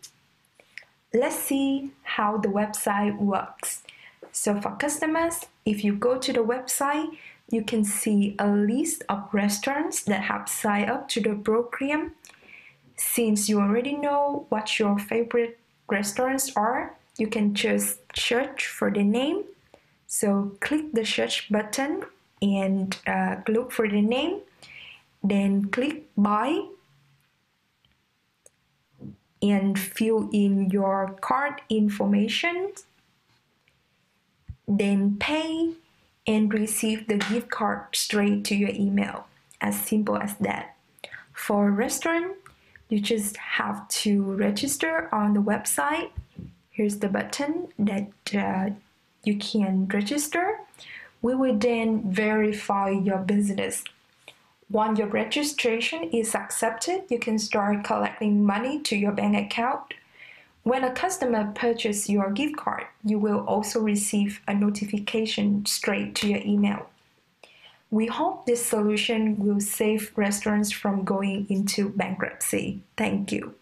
Let's see how the website works. So for customers, if you go to the website, you can see a list of restaurants that have signed up to the program. Since you already know what your favorite restaurants are, you can just search for the name. So click the search button and uh, look for the name. Then click buy and fill in your card information. Then pay and receive the gift card straight to your email. As simple as that. For restaurant, you just have to register on the website. Here's the button that uh, you can register. We will then verify your business. Once your registration is accepted, you can start collecting money to your bank account. When a customer purchases your gift card, you will also receive a notification straight to your email. We hope this solution will save restaurants from going into bankruptcy. Thank you.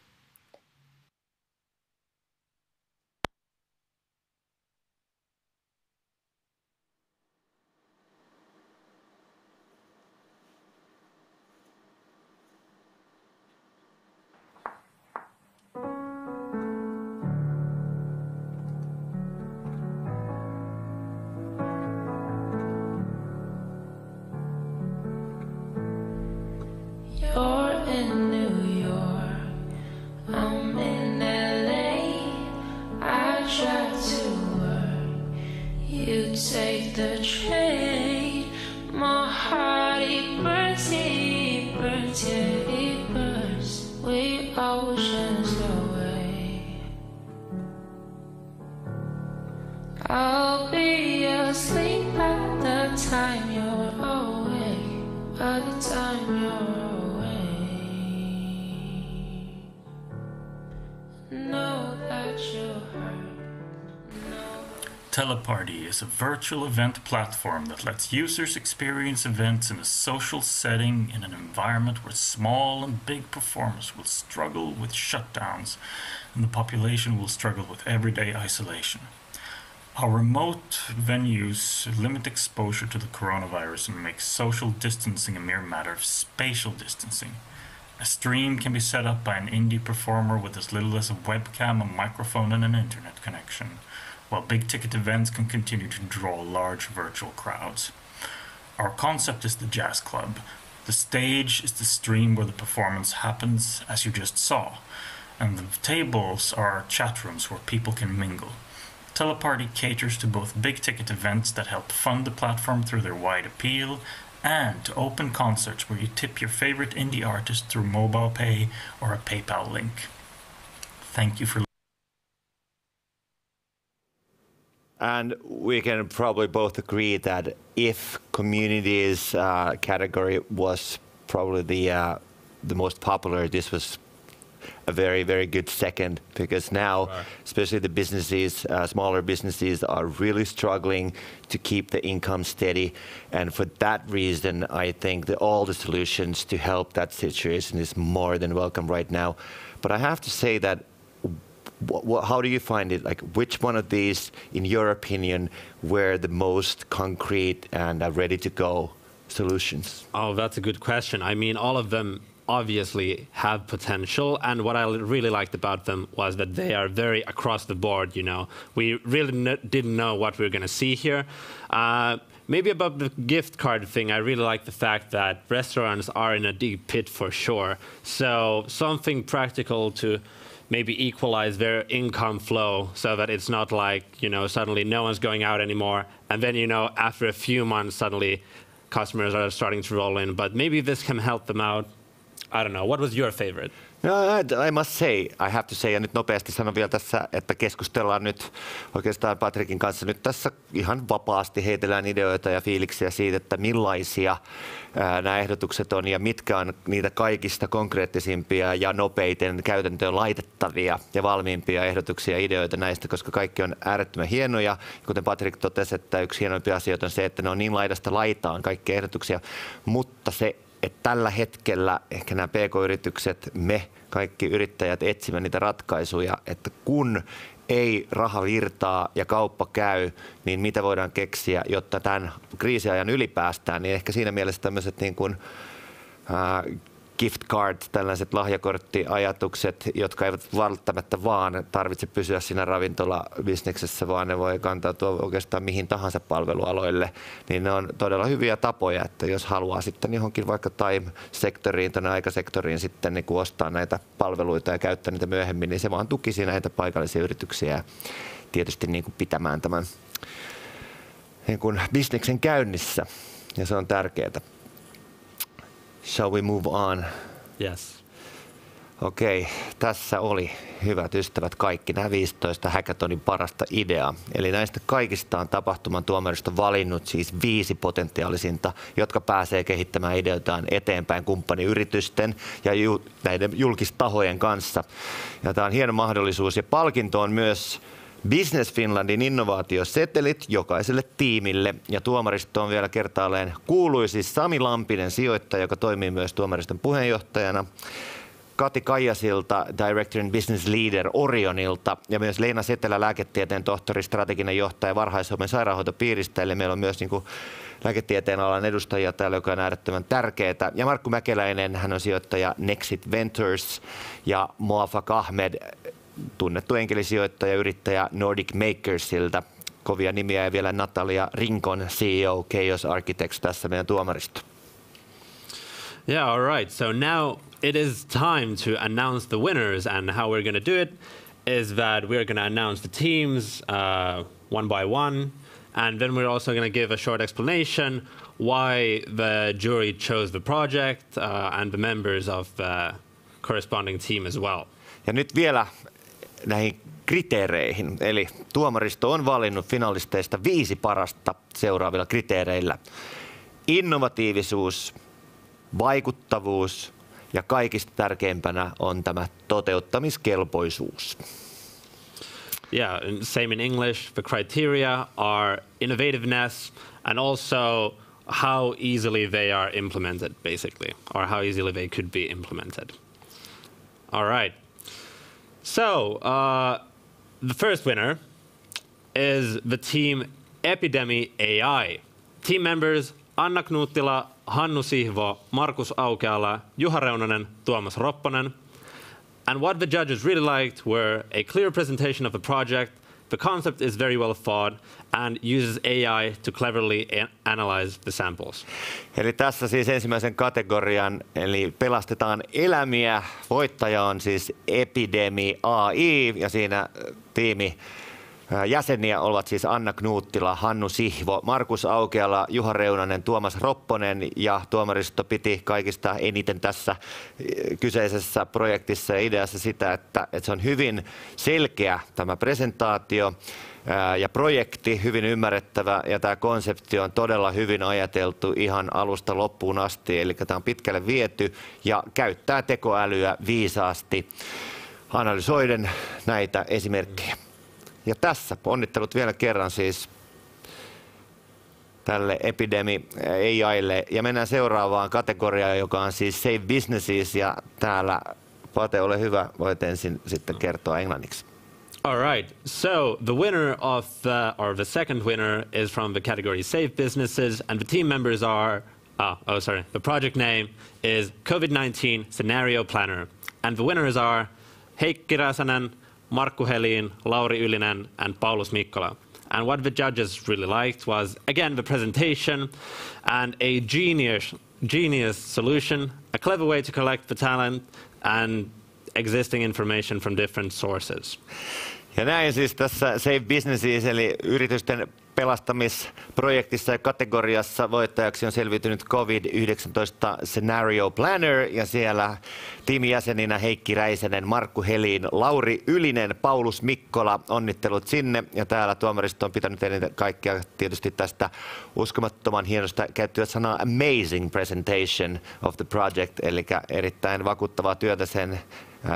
Know that you hurt. Teleparty is a virtual event platform that lets users experience events in a social setting in an environment where small and big performers will struggle with shutdowns and the population will struggle with everyday isolation. Our remote venues limit exposure to the coronavirus and make social distancing a mere matter of spatial distancing. A stream can be set up by an indie performer with as little as a webcam, a microphone, and an internet connection, while big ticket events can continue to draw large virtual crowds. Our concept is the Jazz Club. The stage is the stream where the performance happens, as you just saw, and the tables are chat rooms where people can mingle. Teleparty caters to both big ticket events that help fund the platform through their wide appeal and to open concerts where you tip your favorite indie artist through mobile pay or a PayPal link. Thank you for And we can probably both agree that if communities uh, category was probably the uh, the most popular, this was a very very good second. Because now especially the businesses uh, smaller businesses are really struggling to keep the income steady. And for that reason i think that all the solutions to help that situation is more than welcome right now. But i have to say that how do you find it like which one of these in your opinion were the most concrete and uh, ready to go solutions Oh, that's a good question. I mean, all of them obviously have potential, and what I really liked about them was that they are very across the board. You know, we really didn't know what we were going to see here. Uh, maybe about the gift card thing, I really like the fact that restaurants are in a deep pit for sure. So something practical to maybe equalize their income flow so that it's not like you know suddenly no one's going out anymore. And then you know after a few months suddenly customers are starting to roll in. But maybe this can help them out. I don't know. What was your favorite No, I, I must say, I have to say, ja nyt nopeasti sanon vielä tässä, että keskustellaan nyt oikeastaan Patrikin kanssa nyt tässä ihan vapaasti heitellään ideoita ja fiiliksiä siitä, että millaisia ää, nämä ehdotukset on ja mitkä on niitä kaikista konkreettisimpia ja nopeiten käytäntöön laitettavia ja valmiimpia ehdotuksia ja ideoita näistä, koska kaikki on äärettömän hienoja. Kuten Patrik totesi, että yksi hienoimpia asioita on se, että ne on niin laidasta laitaan kaikki ehdotuksia, mutta se että tällä hetkellä ehkä nämä pk-yritykset, me kaikki yrittäjät etsimme niitä ratkaisuja, että kun ei raha virtaa ja kauppa käy, niin mitä voidaan keksiä, jotta tämän kriisiajan ylipäästään, niin ehkä siinä mielessä tämmöiset niin kuin, ää, gift card, tällaiset lahjakorttiajatukset, jotka eivät välttämättä vaan tarvitse pysyä siinä ravintolabisneksessä, vaan ne voi kantautua oikeastaan mihin tahansa palvelualoille, niin ne on todella hyviä tapoja, että jos haluaa sitten johonkin vaikka time-sektoriin tai aikasektoriin sitten niin ostaa näitä palveluita ja käyttää niitä myöhemmin, niin se vaan tukisi näitä paikallisia yrityksiä tietysti niin kuin pitämään tämän niin kuin bisneksen käynnissä ja se on tärkeää. Shall we move on? Yes. Okei, tässä oli hyvät ystävät kaikki nämä 15 hackathonin parasta ideaa. Eli näistä kaikista on tapahtuman tuomaristo valinnut siis viisi potentiaalisinta, jotka pääsee kehittämään ideoitaan eteenpäin kumppaniyritysten ja ju- näiden julkistahojen kanssa. Ja tämä on hieno mahdollisuus ja palkinto on myös Business Finlandin innovaatiosetelit jokaiselle tiimille. Ja tuomaristo on vielä kertaalleen kuuluisi Sami Lampinen sijoittaja, joka toimii myös tuomariston puheenjohtajana. Kati Kaijasilta, Director and Business Leader Orionilta ja myös Leena Setelä, lääketieteen tohtori, strateginen johtaja varhais-Suomen sairaanhoitopiiristä. Eli meillä on myös niin kuin lääketieteen alan edustajia täällä, joka on äärettömän tärkeää. Ja Markku Mäkeläinen, hän on sijoittaja Nexit Ventures ja Moafak Ahmed, tunnettu enkelisijoittaja, yrittäjä Nordic Makersilta. Kovia nimiä ja vielä Natalia Rinkon, CEO Chaos Architects tässä meidän tuomaristo. Yeah, all right. So now it is time to announce the winners, and how we're going to do it is that we're going to announce the teams uh, one by one, and then we're also going to give a short explanation why the jury chose the project uh, and the members of the corresponding team as well. Ja nyt vielä näihin kriteereihin. Eli tuomaristo on valinnut finalisteista viisi parasta seuraavilla kriteereillä. Innovatiivisuus, vaikuttavuus ja kaikista tärkeimpänä on tämä toteuttamiskelpoisuus. Yeah, same in English. The criteria are innovativeness and also how easily they are implemented, basically, or how easily they could be implemented. All right. So, uh, the first winner is the team Epidemi AI. Team members Anna Knuuttila, Hannu Sihvo, Markus Aukeala, Juha Reunanen, Tuomas Ropponen. And what the judges really liked were a clear presentation of the project, the concept is very well thought, and uses AI to cleverly analyze the samples. Eli tässä siis ensimmäisen kategorian, eli pelastetaan elämiä. Voittaja on siis Epidemi AI ja siinä tiimi Jäseniä ovat siis Anna Knuuttila, Hannu Sihvo, Markus Aukeala, Juha Reunanen, Tuomas Ropponen ja tuomaristo piti kaikista eniten tässä kyseisessä projektissa ja ideassa sitä, että, että se on hyvin selkeä tämä presentaatio ja projekti, hyvin ymmärrettävä ja tämä konsepti on todella hyvin ajateltu ihan alusta loppuun asti, eli tämä on pitkälle viety ja käyttää tekoälyä viisaasti analysoiden näitä esimerkkejä. Ja tässä onnittelut vielä kerran siis tälle Epidemi AIlle. Ja mennään seuraavaan kategoriaan, joka on siis Save Businesses. Ja täällä, Pate, ole hyvä, voit ensin sitten kertoa englanniksi. All right. So the winner of the, or the second winner is from the category Save Businesses, and the team members are, oh, oh sorry, the project name is COVID-19 Scenario Planner, and the winners are Heikki Räsänen, Markku Helin, Lauri Ylinen, and Paulus Mikkola. And what the judges really liked was, again, the presentation and a genius, genius solution, a clever way to collect the talent and existing information from different sources. Ja näin siis tässä Save Businesses eli yritysten pelastamisprojektissa ja kategoriassa voittajaksi on selviytynyt COVID-19 Scenario Planner ja siellä tiimijäseninä Heikki Räisenen, Markku Helin, Lauri Ylinen, Paulus Mikkola, onnittelut sinne. Ja täällä tuomaristo on pitänyt ennen kaikkea tietysti tästä uskomattoman hienosta käyttöä sanaa amazing presentation of the project, eli erittäin vakuuttavaa työtä sen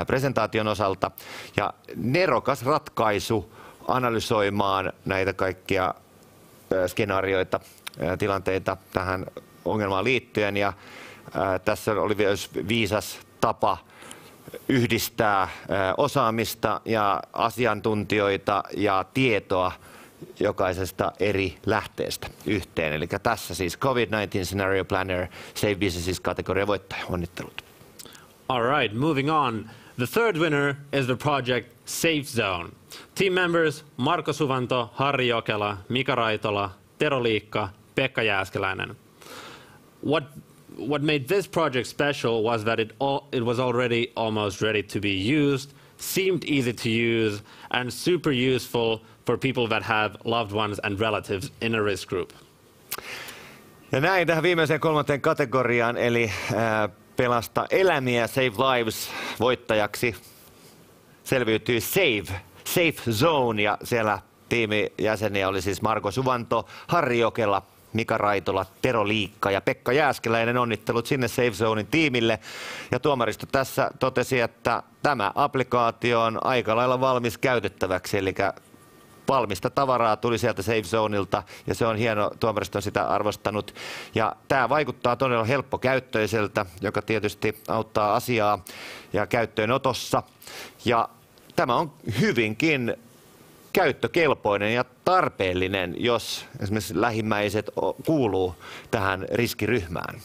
presentaation osalta. Ja nerokas ratkaisu analysoimaan näitä kaikkia skenaarioita, tilanteita tähän ongelmaan liittyen. Ja tässä oli myös viisas tapa yhdistää osaamista ja asiantuntijoita ja tietoa jokaisesta eri lähteestä yhteen. Eli tässä siis COVID-19 Scenario Planner Save Businesses kategoria voittaja. Onnittelut. All right, moving on. The third winner is the project Safe Zone. Team members Marko Suvanto, Harri Jokela, Mika Raitola, Tero Liikka, Pekka Jääskeläinen. What what made this project special was that it all, it was already almost ready to be used. seemed easy to use, and super useful for people that have loved ones and relatives in a risk group. Ja näin tähän viimeiseen kolmanteen kategoriaan, eli ää, pelasta elämiä, Save Lives voittajaksi selviytyi Save, Safe Zone, ja siellä tiimijäseniä oli siis Marko Suvanto, Harri Jokela, Mika Raitola, Tero Liikka ja Pekka Jääskeläinen onnittelut sinne Safe Zonein tiimille. Ja tuomaristo tässä totesi, että tämä applikaatio on aika lailla valmis käytettäväksi, eli valmista tavaraa tuli sieltä Safe Zoneilta ja se on hieno, tuomaristo on sitä arvostanut. Ja tämä vaikuttaa todella helppokäyttöiseltä, joka tietysti auttaa asiaa ja käyttöönotossa. Ja tämä on hyvinkin käyttökelpoinen ja tarpeellinen, jos esimerkiksi lähimmäiset kuuluu tähän riskiryhmään.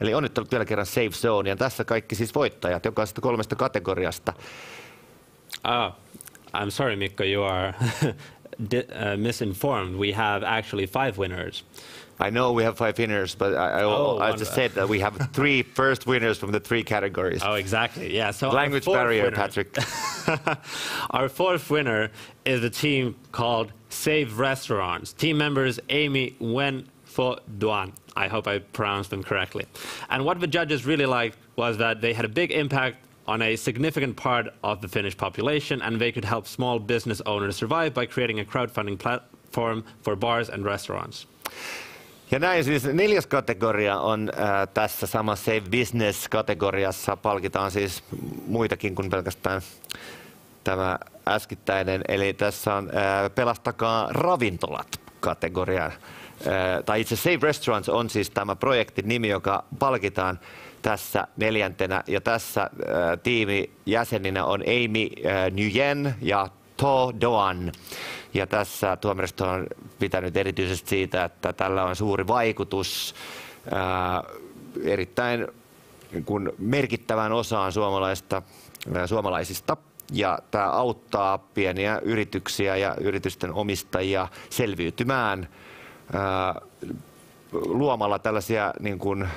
Eli onnittelut vielä kerran Safe Zone ja tässä kaikki siis voittajat jokaisesta kolmesta kategoriasta. Ah, I'm sorry Mikko, you are uh, misinformed. We have actually five winners. I know we have five winners, but I, I, oh, I just said that we have three first winners from the three categories. Oh, exactly. Yeah. So language barrier, winner, Patrick. our fourth winner is a team called Save Restaurants. Team members Amy Wen Fo Duan. I hope I pronounced them correctly. And what the judges really liked was that they had a big impact on a significant part of the Finnish population, and they could help small business owners survive by creating a crowdfunding platform for bars and restaurants. Ja näin siis neljäs kategoria on äh, tässä samassa Save Business-kategoriassa. Palkitaan siis muitakin kuin pelkästään tämä äskittäinen. Eli tässä on äh, Pelastakaa ravintolat kategoria. Äh, tai itse Save Restaurants on siis tämä projektin nimi, joka palkitaan tässä neljäntenä. Ja tässä äh, tiimi jäseninä on Amy äh, Nguyen ja To Doan. Ja tässä tuomaristo on pitänyt erityisesti siitä, että tällä on suuri vaikutus ää, erittäin kun merkittävään osaan suomalaista, ää, suomalaisista. Ja tämä auttaa pieniä yrityksiä ja yritysten omistajia selviytymään ää, luomalla tällaisia niin kuin,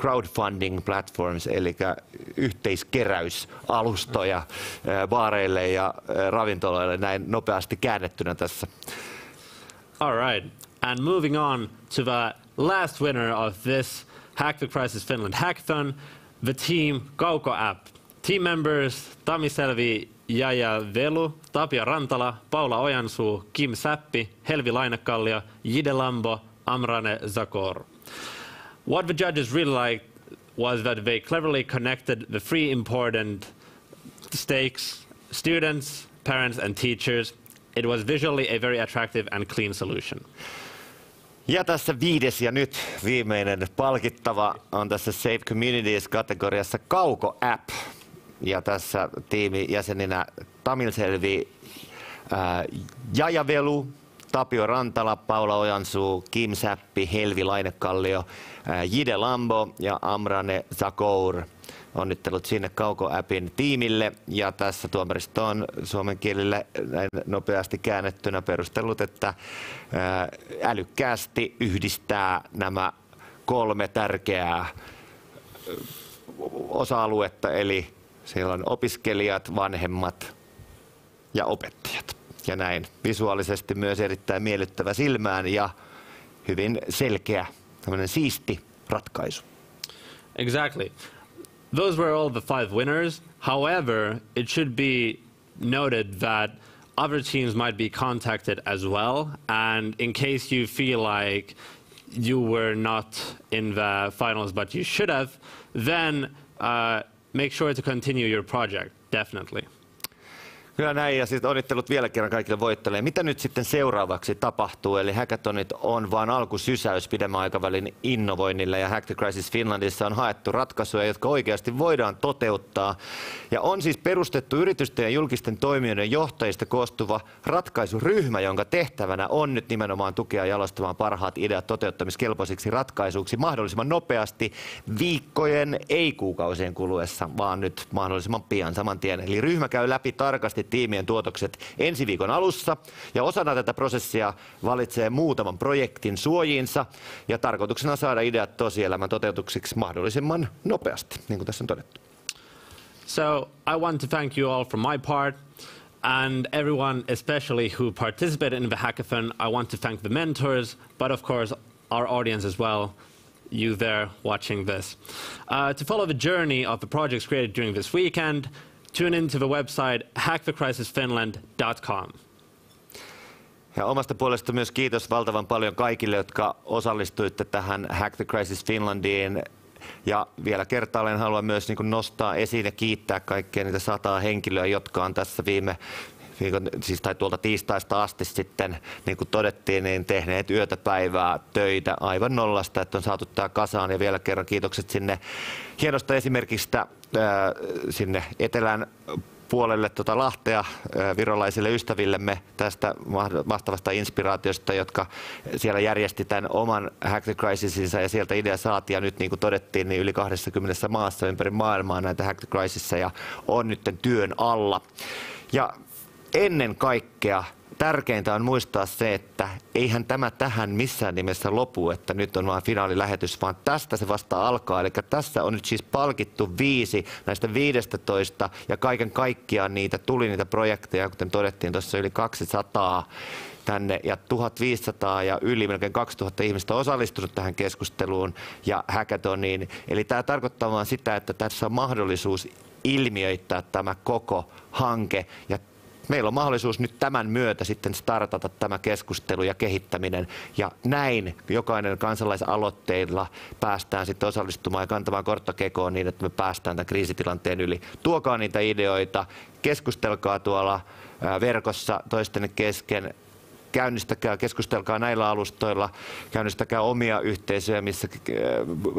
crowdfunding platforms, eli yhteiskeräysalustoja baareille ja ravintoloille näin nopeasti käännettynä tässä. All right. And moving on to the last winner of this Hack the Crisis Finland hackathon, the team Kauko app. Team members Tami Selvi, Jaja Velu, Tapio Rantala, Paula Ojansuu, Kim Säppi, Helvi Lainekallio, Jide Lambo, Amrane Zakor. What the judges really liked was that they cleverly connected the three important stakes, students, parents, and teachers. It was visually a very attractive and clean solution. Ja tässä viides ja nyt viimeinen palkittava on tässä Safe Communities-kategoriassa Kauko App. Ja tässä tiimijäseninä Tamilselvi, ää, Jajavelu, Tapio Rantala, Paula Ojansuu, Kim Säppi, Helvi Lainekallio, Jide Lambo ja Amrane Zakour. Onnittelut sinne Kauko-appin tiimille. Ja tässä tuomaristo on suomen kielelle näin nopeasti käännettynä perustellut, että älykkäästi yhdistää nämä kolme tärkeää osa-aluetta, eli siellä on opiskelijat, vanhemmat ja opettajat ja näin visuaalisesti myös erittäin miellyttävä silmään ja hyvin selkeä, tämmöinen siisti ratkaisu. Exactly. Those were all the five winners. However, it should be noted that other teams might be contacted as well. And in case you feel like you were not in the finals but you should have, then uh, make sure to continue your project, definitely. Kyllä näin, ja sitten onnittelut vielä kerran kaikille voittajille. Mitä nyt sitten seuraavaksi tapahtuu? Eli hackathonit on vain alkusysäys pidemmän aikavälin innovoinnille, ja Hack the Crisis Finlandissa on haettu ratkaisuja, jotka oikeasti voidaan toteuttaa. Ja on siis perustettu yritysten ja julkisten toimijoiden johtajista koostuva ratkaisuryhmä, jonka tehtävänä on nyt nimenomaan tukea jalostamaan parhaat ideat toteuttamiskelpoisiksi ratkaisuiksi mahdollisimman nopeasti viikkojen, ei kuukausien kuluessa, vaan nyt mahdollisimman pian saman tien. Eli ryhmä käy läpi tarkasti nopeasti tiimien tuotokset ensi viikon alussa ja osana tätä prosessia valitsee muutaman projektin suojiinsa ja tarkoituksena saada ideat tosielämän toteutuksiksi mahdollisimman nopeasti, niin kuin tässä on todettu. So I want to thank you all from my part and everyone especially who participated in the hackathon. I want to thank the mentors, but of course our audience as well, you there watching this. Uh, to follow the journey of the projects created during this weekend, tune into the website hackthecrisisfinland.com. Ja omasta puolesta myös kiitos valtavan paljon kaikille, jotka osallistuitte tähän Hack the Crisis Finlandiin. Ja vielä kertaalleen haluan myös niin nostaa esiin ja kiittää kaikkia niitä sataa henkilöä, jotka on tässä viime viikon, siis tai tuolta tiistaista asti sitten, niin kuin todettiin, niin tehneet yötä päivää töitä aivan nollasta, että on saatu tämä kasaan. Ja vielä kerran kiitokset sinne hienosta esimerkistä sinne etelän puolelle tuota Lahtea virolaisille ystävillemme tästä mahtavasta inspiraatiosta, jotka siellä järjesti tämän oman Hack the Crisisinsa ja sieltä idea saatiin ja nyt niin kuin todettiin niin yli 20 maassa ympäri maailmaa näitä Hack the Crisisseja on nyt työn alla. Ja ennen kaikkea tärkeintä on muistaa se, että eihän tämä tähän missään nimessä lopu, että nyt on vain finaalilähetys, vaan tästä se vasta alkaa. Eli tässä on nyt siis palkittu viisi näistä 15 ja kaiken kaikkiaan niitä tuli niitä projekteja, kuten todettiin tuossa yli 200 tänne ja 1500 ja yli melkein 2000 ihmistä osallistunut tähän keskusteluun ja hackathoniin. Eli tämä tarkoittaa vaan sitä, että tässä on mahdollisuus ilmiöittää tämä koko hanke ja meillä on mahdollisuus nyt tämän myötä sitten startata tämä keskustelu ja kehittäminen. Ja näin jokainen kansalaisaloitteilla päästään sitten osallistumaan ja kantamaan korttakekoon niin, että me päästään tämän kriisitilanteen yli. Tuokaa niitä ideoita, keskustelkaa tuolla verkossa toistenne kesken käynnistäkää, keskustelkaa näillä alustoilla, käynnistäkää omia yhteisöjä, missä äh,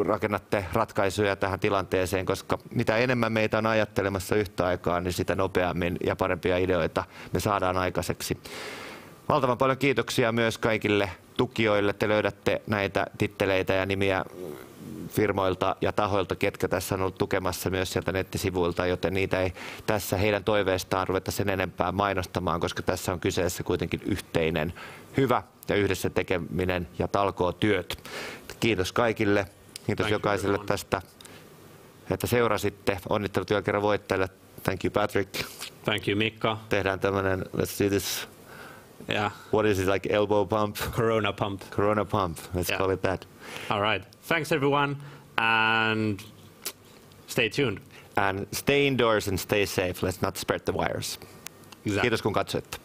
rakennatte ratkaisuja tähän tilanteeseen, koska mitä enemmän meitä on ajattelemassa yhtä aikaa, niin sitä nopeammin ja parempia ideoita me saadaan aikaiseksi. Valtavan paljon kiitoksia myös kaikille tukijoille. Te löydätte näitä titteleitä ja nimiä firmoilta ja tahoilta, ketkä tässä on ollut tukemassa myös sieltä nettisivuilta, joten niitä ei tässä heidän toiveestaan ruveta sen enempää mainostamaan, koska tässä on kyseessä kuitenkin yhteinen hyvä ja yhdessä tekeminen ja talkoo työt. Kiitos kaikille. Kiitos Thank jokaiselle tästä, että seurasitte. Onnittelut vielä kerran voittajille. Thank you Patrick. Thank you Mikka. Tehdään tämmöinen, let's do this. Yeah. What is it like elbow pump? Corona pump. Corona pump. Let's yeah. call it that. All right. Thanks everyone and stay tuned. And stay indoors and stay safe. Let's not spread the virus. Exactly. Kiitos kun katsoitte.